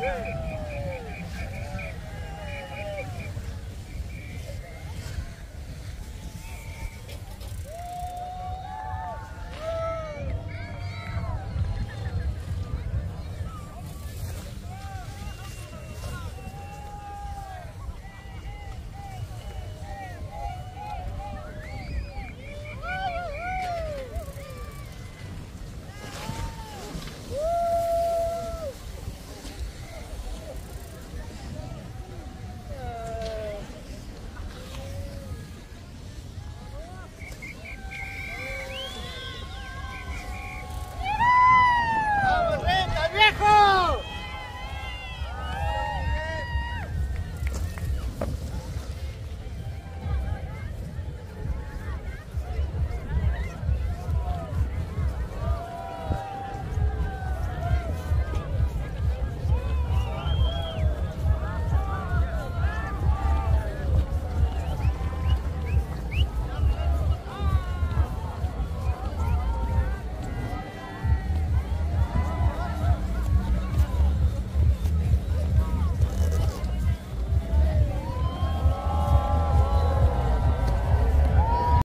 Yeah.